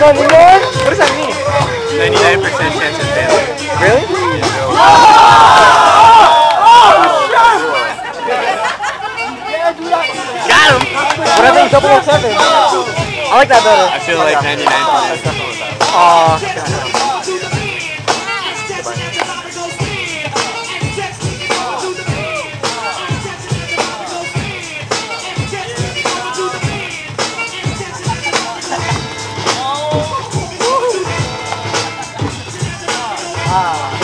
know anymore? What does that mean? 99% chance of failure. Really? Got him! What do I think? 007. I like that better. I feel like 99%. Aw. Yeah.